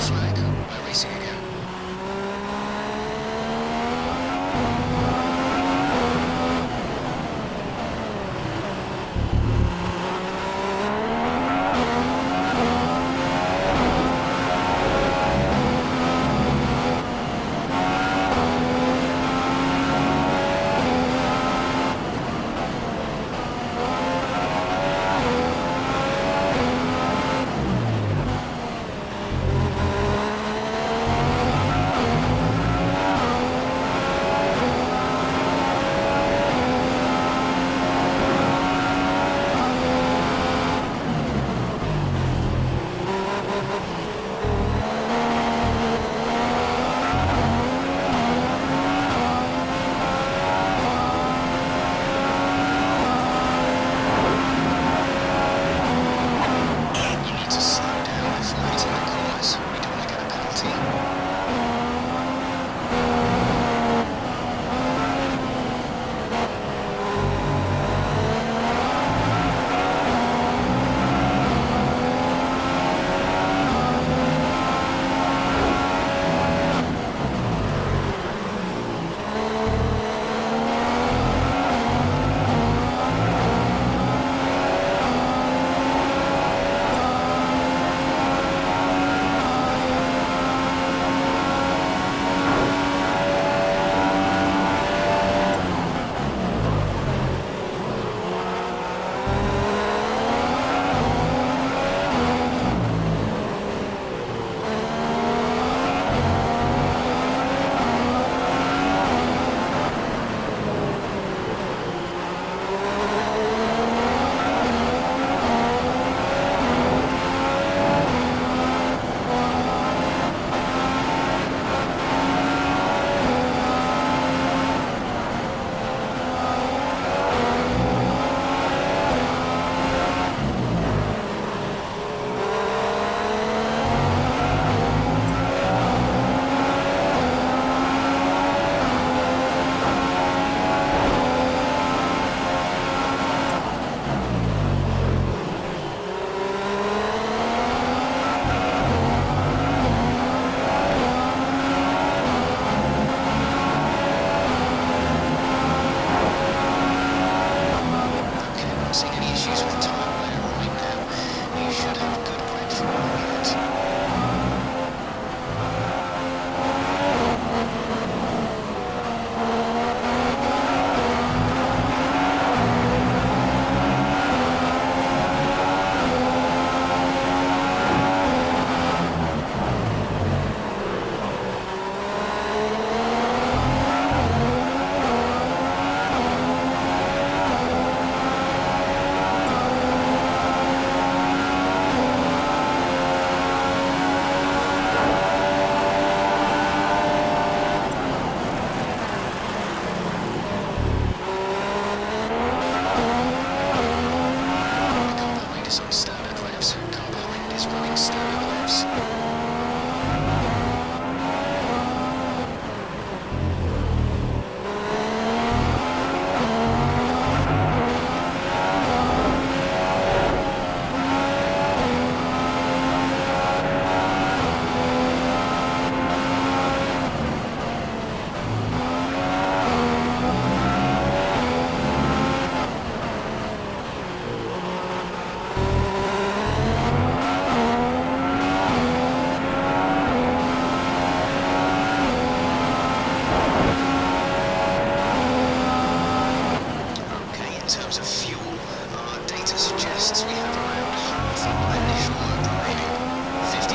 slide by racing again.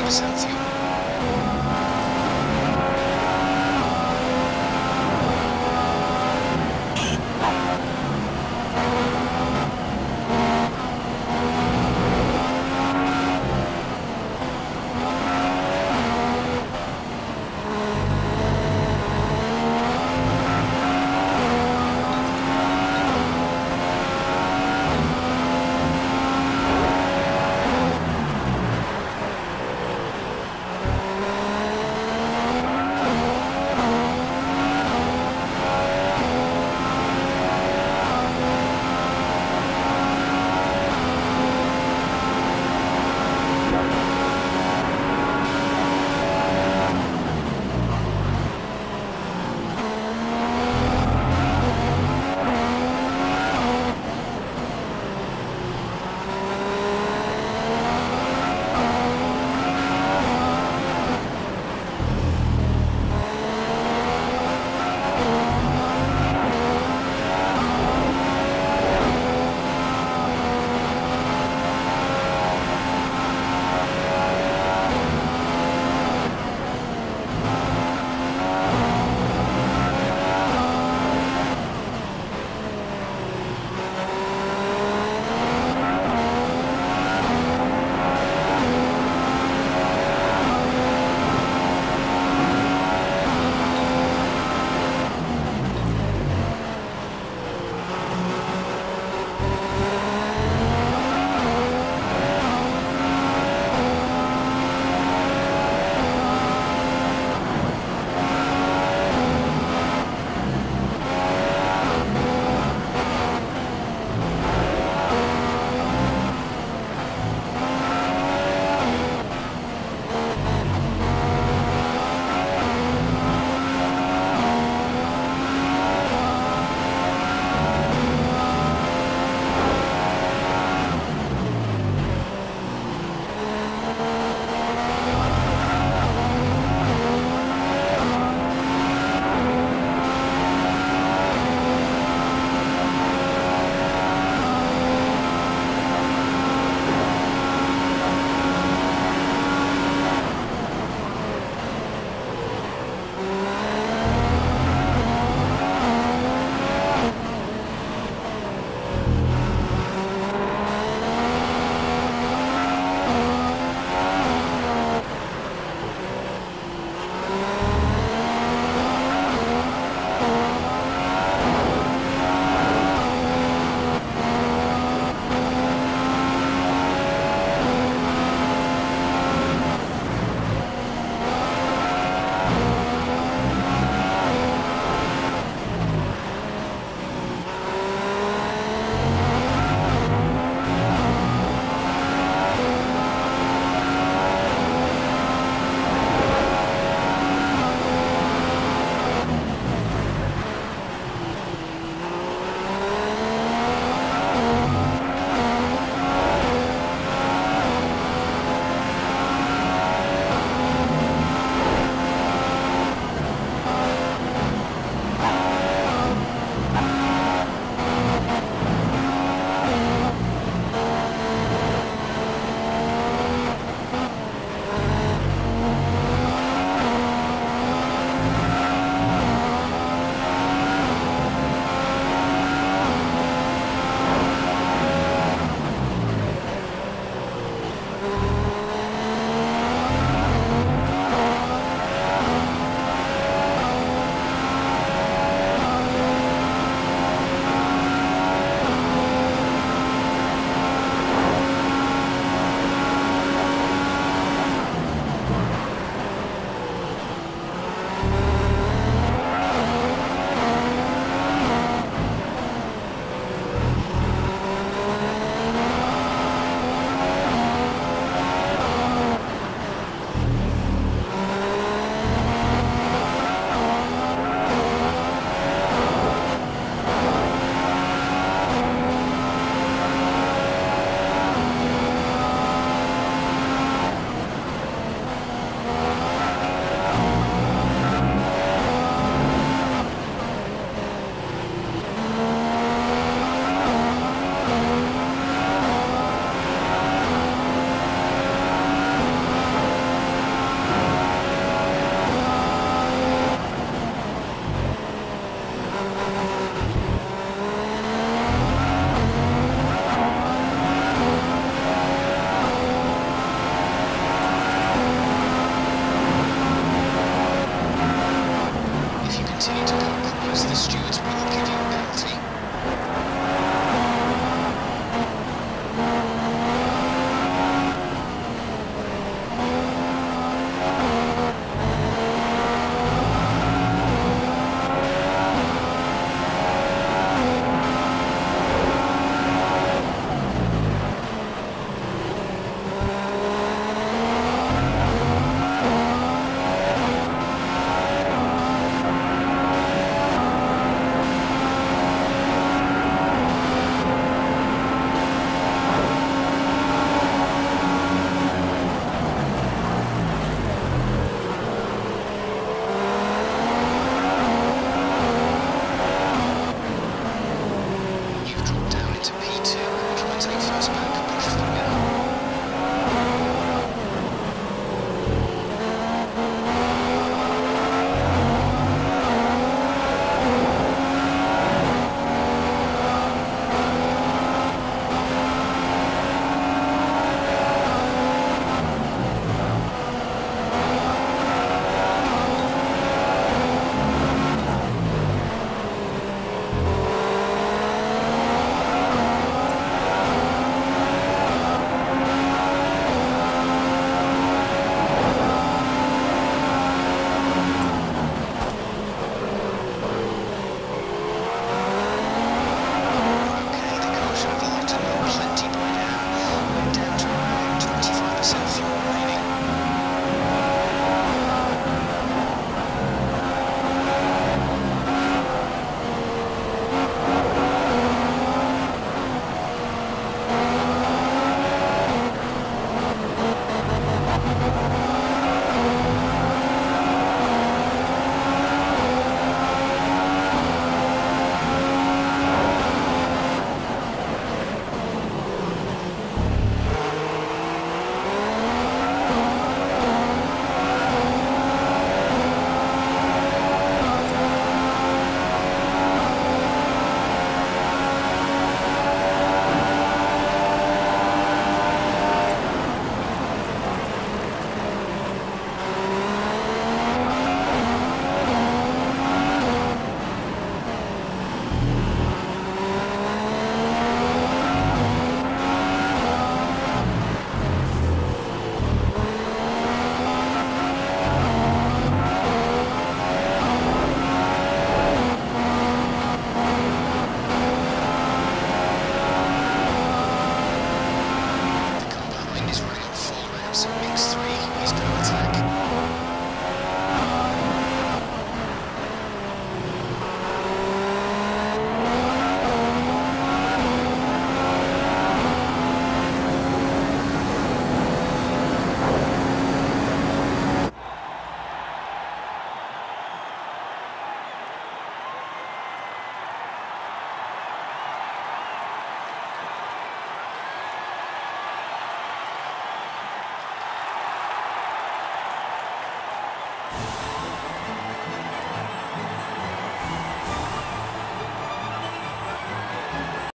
のシャよ